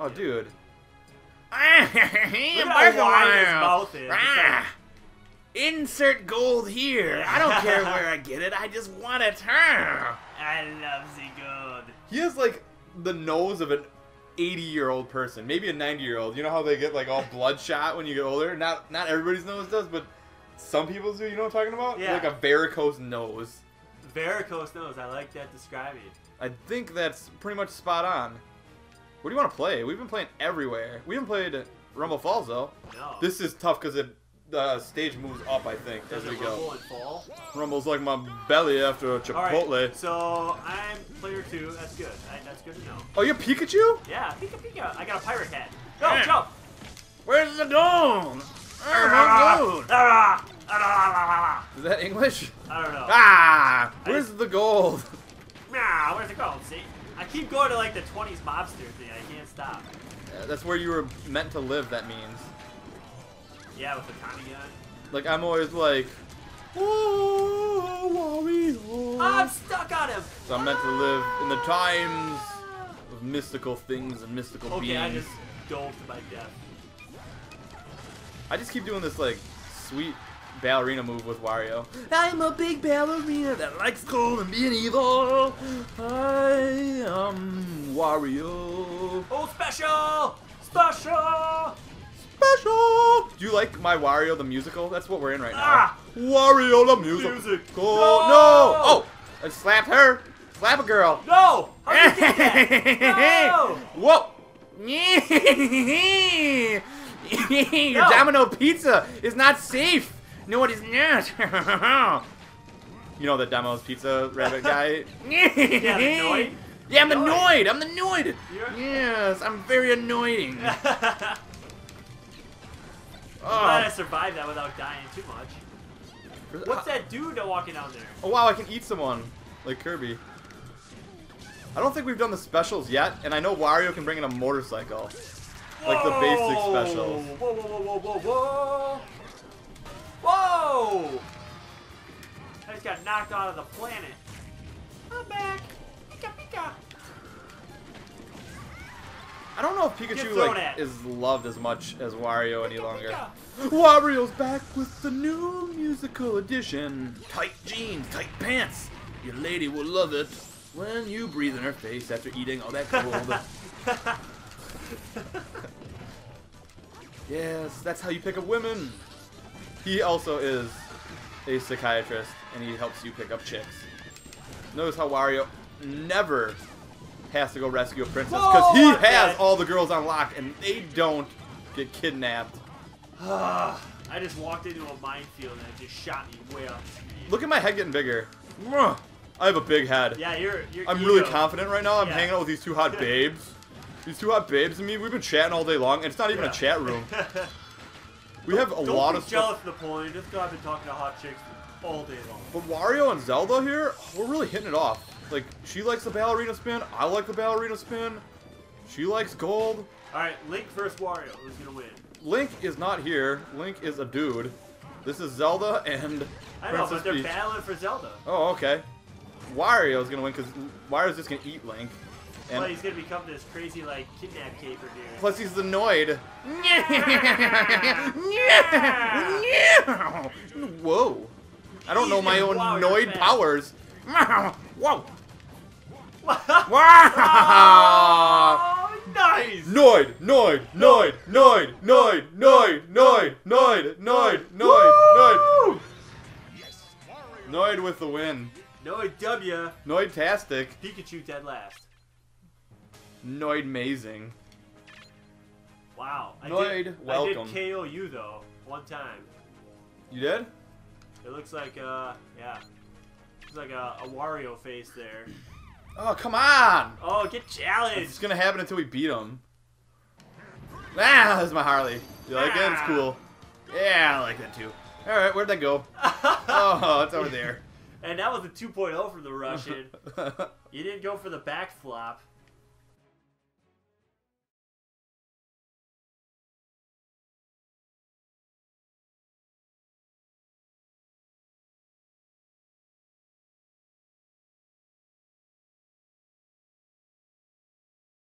Oh, dude. Look at how wide his mouth is. It's like- ah. Insert gold here. I don't care where I get it. I just want it. Ah. I love the gold. He has like the nose of an 80 year old person, maybe a 90 year old. You know how they get like all bloodshot when you get older? Not not everybody's nose does, but some people's do. You know what I'm talking about? Yeah. Like a varicose nose. Varicose nose. I like that describing. I think that's pretty much spot on. What do you want to play? We've been playing everywhere. We haven't played Rumble Falls though. No. This is tough because it the stage moves up. I think Does as we it rumble go. and fall? Rumbles like my belly after a Chipotle. right. So I'm player two. That's good. I, that's good to know. Oh, you're Pikachu? Yeah. Pika Pika. I got a pirate hat. Go Yeah. jump. Where's the gold? Gold? ah, ah, ah, Is that English? I don't know. Ah! Where's the gold? Nah, where's it going? See? I keep going to like the 20s mobster thing. I can't stop. Uh, That's where you were meant to live. That means. Yeah, with the Tommy gun. Like I'm always like. Oh. I'm stuck on him. So I'm meant to live in the times of mystical things and mystical Okay, beings. I just dove to my death. I just keep doing this like sweet ballerina move with Wario. I'm a big ballerina that likes gold and being evil. I am Wario. Oh, special! Special! Special. Do you like my Wario the musical? That's what we're in right now. Ah! Wario the musical. Music. No! No! no! Oh! I slapped her. Slap a girl. No! How did you get that? No! Whoa! Your No. Domino pizza is not safe. No, it is not. you know the Domino's pizza rabbit guy? Yeah, the Noid? Yeah, I'm annoyed. I'm annoyed. You're- Yes, I'm very annoying. Oh. I'm glad I Oh. survived that without dying too much. What's that dude walking down there? Oh wow, I can eat someone like Kirby. I don't think we've done the specials yet, and I know Wario can bring in a motorcycle. Like the basic specials. Whoa, whoa, whoa, whoa, whoa, whoa! Got knocked out of the planet. I'm back. Pika pika. I don't know if Pikachu like at. is loved as much as Wario any longer. pika. Wario's back with the new musical edition. Tight jeans, tight pants. Your lady will love it when you breathe in her face after eating all that gold. yes, that's how you pick up women. He also is a psychiatrist, and he helps you pick up chicks. Notice how Wario never has to go rescue a princess because he I'm has dead. all the girls on lock, and they don't get kidnapped. I just walked into a minefield and it just shot me way up. Look at my head getting bigger. I have a big head. Yeah, you're. you're I'm really confident right now. I'm Yeah. hanging out with these two hot babes. These two hot babes and me, we've been chatting all day long, and it's not even Yeah. a chat room. We have a Don't lot be of stuff. jealous, Napoleon. Just 'cause I've been talking to hot chicks all day long. But Wario and Zelda here, we're really hitting it off. Like, she likes the ballerina spin, I like the ballerina spin. She likes gold. All right, Link versus Wario. Who's gonna win? Link is not here. Link is a dude. This is Zelda and I know, Princess but they're Peach. battling for Zelda. Oh, okay. Wario's gonna win because Wario's just gonna eat Link. And But he's gonna become this crazy like kidnap caper dude. plus he's the Noid. Whoa. I don't know my own Wow, Noid powers. Whoa. Wow. oh, nice. Noid, Noid, Noid, Noid, Noid, Noid, Noid, Noid, Noid, Noid, Noid. Noid with the win. No W. Noid-tastic. Pikachu dead last. Noid amazing. Wow. I Noid, did, welcome. I did KO you though one time. You did? It looks like uh yeah. Looks like a, a Wario face there. Oh, come on! Oh, get challenged! It's gonna happen until we beat him. Ah, that's my Harley. You like it? It's Ah. cool. Yeah, I like that too. Alright, where'd that go? Oh, it's over there. and that was a 2.0 from the Russian. You didn't go for the back flop.